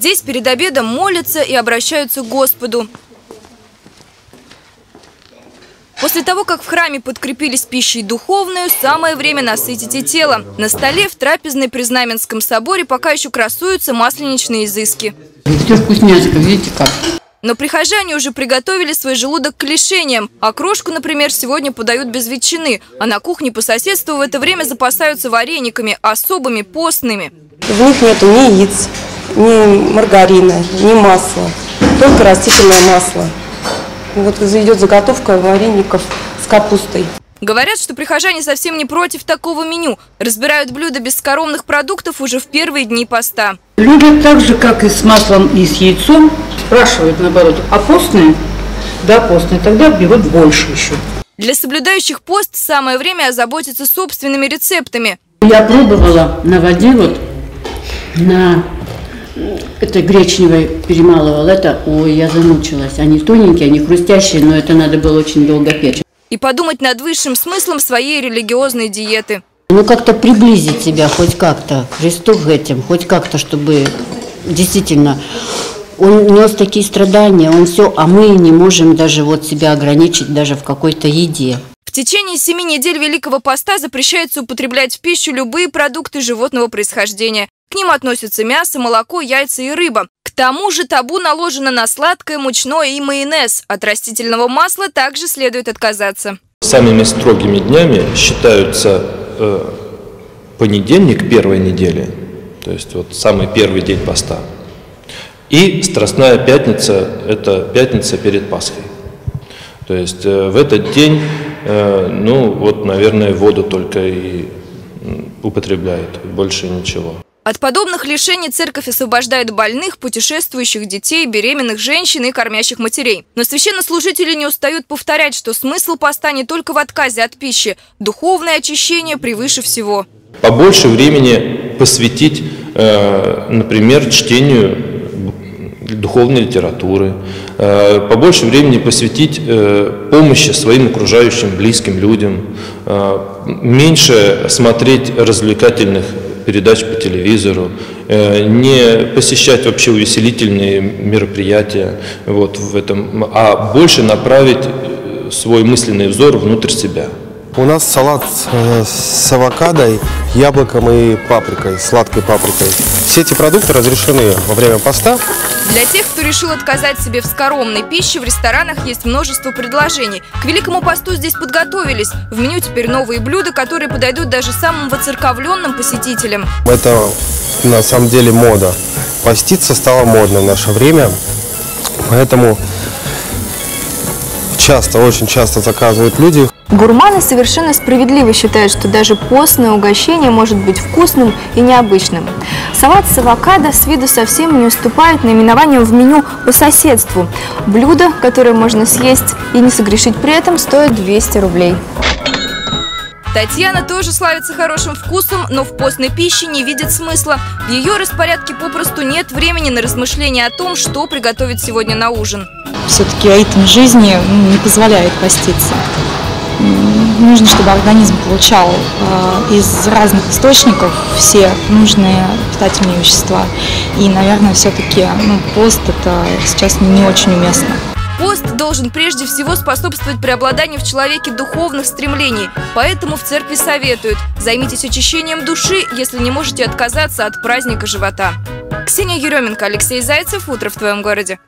Здесь перед обедом молятся и обращаются к Господу. После того, как в храме подкрепились пищей духовную, самое время насытить и тело. На столе в трапезной при Знаменском соборе пока еще красуются масленичные изыски. Все вкусняшка, видите как. Но прихожане уже приготовили свой желудок к лишениям. А крошку, например, сегодня подают без ветчины. А на кухне по соседству в это время запасаются варениками, особыми, постными. В них нету ни яиц, ни маргарина, ни масла, только растительное масло. Вот идет заготовка вареников с капустой. Говорят, что прихожане совсем не против такого меню. Разбирают блюда без скоромных продуктов уже в первые дни поста. Любят так же, как и с маслом и с яйцом. Спрашивают наоборот, а постные? Да, постные. Тогда берут больше еще. Для соблюдающих пост самое время озаботиться собственными рецептами. Я пробовала на воде вот, на этой гречневой перемалывала. Это, ой, я замучилась. Они тоненькие, они хрустящие, но это надо было очень долго печь. И подумать над высшим смыслом своей религиозной диеты. Ну, как-то приблизить себя хоть как-то к Христу к этим, хоть как-то, чтобы действительно он нес такие страдания, он все, а мы не можем даже вот себя ограничить даже в какой-то еде. В течение семи недель Великого Поста запрещается употреблять в пищу любые продукты животного происхождения. К ним относятся мясо, молоко, яйца и рыба. К тому же табу наложено на сладкое, мучное и майонез. От растительного масла также следует отказаться. Самыми строгими днями считаются э, понедельник первой недели, то есть вот самый первый день поста, и Страстная Пятница – это пятница перед Пасхой. То есть э, в этот день, э, ну вот, наверное, воду только и употребляют, больше ничего. От подобных лишений церковь освобождает больных, путешествующих детей, беременных женщин и кормящих матерей. Но священнослужители не устают повторять, что смысл поста не только в отказе от пищи. Духовное очищение превыше всего. Побольше времени посвятить, э, например, чтению духовной литературы, э, побольше времени посвятить э, помощи своим окружающим, близким людям, меньше смотреть развлекательных передач по телевизору, э, не посещать вообще увеселительные мероприятия вот в этом, а больше направить э, свой мысленный взор внутрь себя. У нас салат э, с авокадой, яблоком и паприкой, сладкой паприкой. Все эти продукты разрешены во время поста. Для тех, кто решил отказать себе в скоромной пище, в ресторанах есть множество предложений. К Великому посту здесь подготовились. В меню теперь новые блюда, которые подойдут даже самым воцерковленным посетителям. Это на самом деле мода. Поститься стало модно в наше время. Поэтому часто, очень часто заказывают люди Гурманы совершенно справедливо считают, что даже постное угощение может быть вкусным и необычным. Салат с авокадо с виду совсем не уступает наименованию в меню по соседству. Блюдо, которое можно съесть и не согрешить при этом, стоит 200 рублей. Татьяна тоже славится хорошим вкусом, но в постной пище не видит смысла. В ее распорядке попросту нет времени на размышления о том, что приготовить сегодня на ужин. Все-таки ритм жизни не позволяет поститься нужно, чтобы организм получал э, из разных источников все нужные питательные вещества. И, наверное, все-таки ну, пост это сейчас не очень уместно. Пост должен прежде всего способствовать преобладанию в человеке духовных стремлений. Поэтому в церкви советуют – займитесь очищением души, если не можете отказаться от праздника живота. Ксения Еременко, Алексей Зайцев. Утро в твоем городе.